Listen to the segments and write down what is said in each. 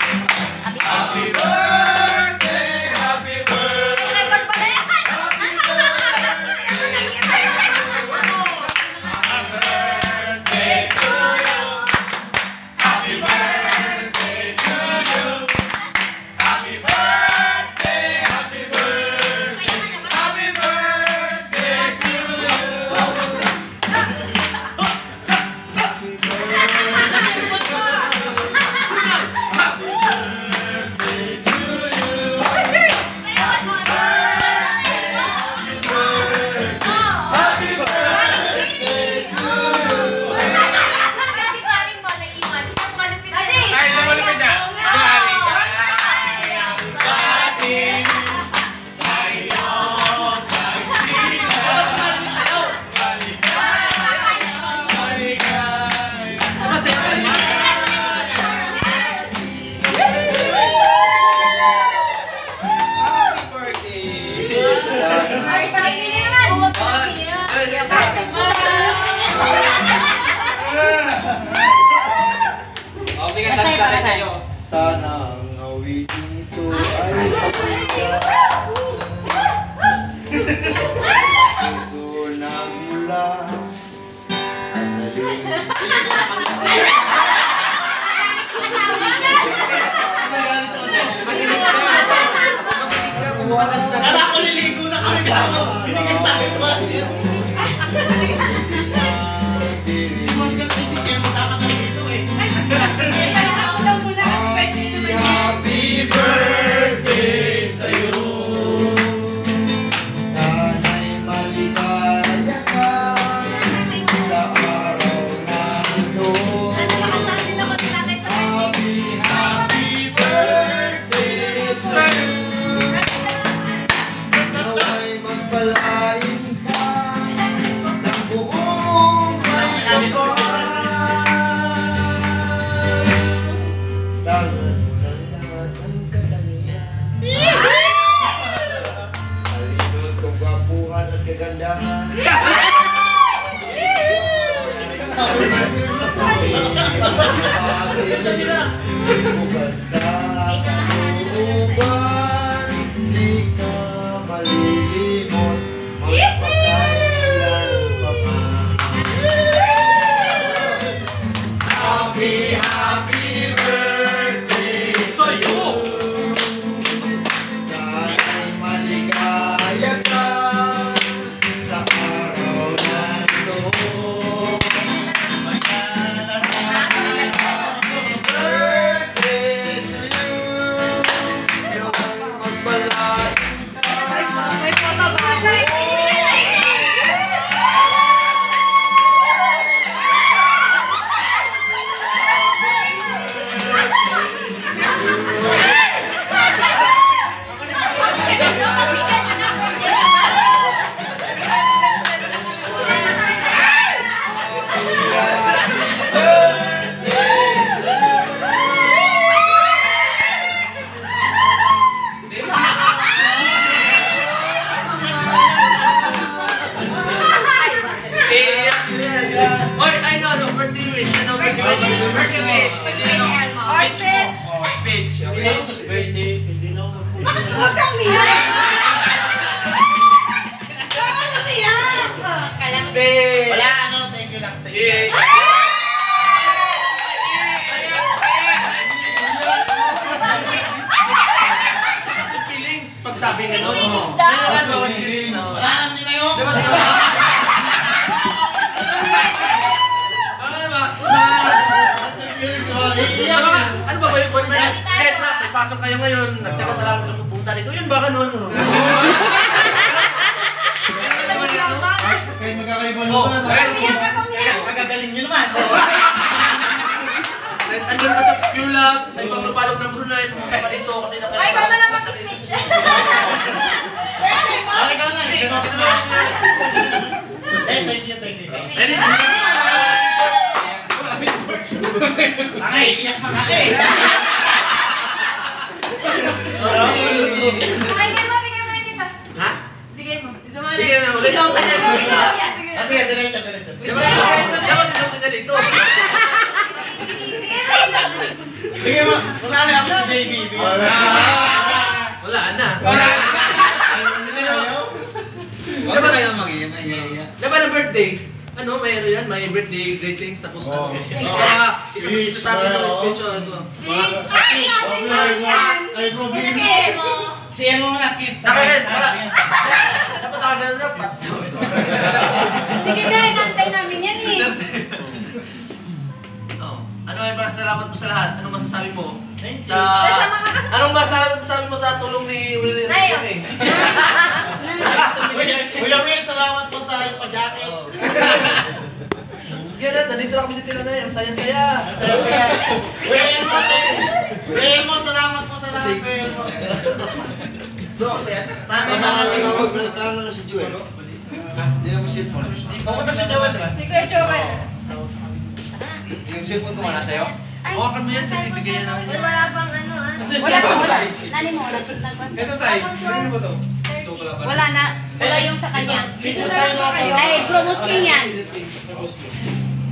Happy birthday, Kala ko liligo na kami. Binigay sa akin ba? Bukas sa kaluban speech. Speech. Speech. Wala ano, thank you lang sa iyo. Feelings pag sabi gano'n. Feelings Oo. daw. Ano, Feelings. so, Wala naman nila yun. Diba? Ano ba? Sa mga, ano ba, boy, boy, boy, kahit na, may pasok kayo ngayon, nagtsaga talaga kayo pupunta dito, yun ba ganun? Kahit magkakaiba Oh, naman kahit, Magagaling nyo naman. kahit andun pa sa Pulab, sa ibang lupalog ng Brunei, pumunta pa dito kasi nakaya. Ay, bago lang mag-snitch. Ah, ikaw na. Ikaw na. Eh, thank you, thank you. Ready? Ay, iyak pa ka eh. Ay, bigyan mo, bigyan mo yun dito. Ha? Bigyan mo. Gusto mo Bigyan mo, ulit ako. Ah, sige, diretso, diretso. Dapat dapat dapat na dito. Sige, mo, wala Sumali ako si baby. Wala na. Wala ba tayo mag-iyan? Ba na birthday? Ano, may ano yan, may birthday greetings tapos Oh. ano. Isa Speech, sa sabi sa bro. speech o ano. Speech. Mga- Ay, Ay, problema. Si Emo na kiss. Sa akin, wala. Dapat ako ganun na. Sige na, nantay namin yan eh. Oh. Ano ay pasalamat mo sa lahat? Anong masasabi mo? Thank Sa Basta maka- Anong masasabi mo sa tulong ni Willie? Tayo. Kuya Will, salamat po sa pa-jacket. Yan na, nandito na kami sa Tiranay. Ang saya-saya. Ang saya-saya. Kuya Kuya Elmo, salamat po sa lahat, Kuya Elmo. Bro, Sana na kasi kapag nagplano na si Joel. Hindi na mo cellphone. Pupunta Joel, di ba? Si Kuya Joel. Yung cellphone ko wala sa'yo? Ay, Hawakan mo yan, kasi bigyan Uy, Wala pang ano. Kasi Wala siya pa, ba? wala. Nani mo, nag- Ito tayo. Sino ba to? Wala na. Wala yung sa kanya. Ay, promoski yan.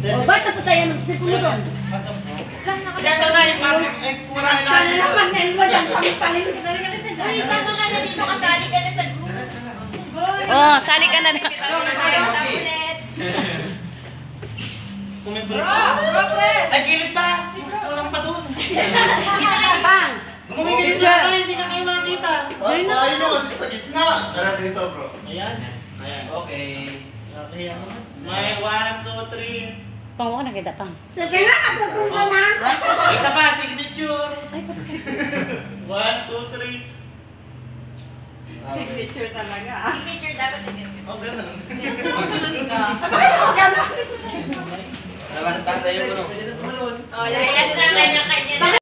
Oh, o, ba't na po tayo magsipulo doon? Dito eh, na yung pasok. Eh, kung marami lang. Kala naman, nail mo dyan. Sabi pala yung kinali kami na dyan. Uy, sama ka na dito. Kasali ka na sa group. Oo, oh, sali ka na na. Kumibro. Bro, friend! Tagilid pa! Walang pa doon. Bang! Kumigilid na kayo, hindi kayo makita. Ay, no, sa gitna. Tara dito, bro. Ayan. Ayan. Okay. Okay, ako. May 1, 2, 3. Pangawa ka na kita pang. Sige na, natutunan na. Isa pa, signature. Ay, pati. One, two, three. Signature talaga. Signature dapat na. Oh, ganun. Ganun ka. Sabay ako, ganun. Nalansang tayo ko, no? Oh, yes, na kanya-kanya.